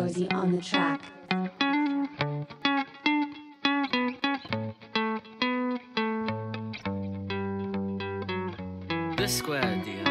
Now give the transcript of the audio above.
Rosie on the track. The Square. deal.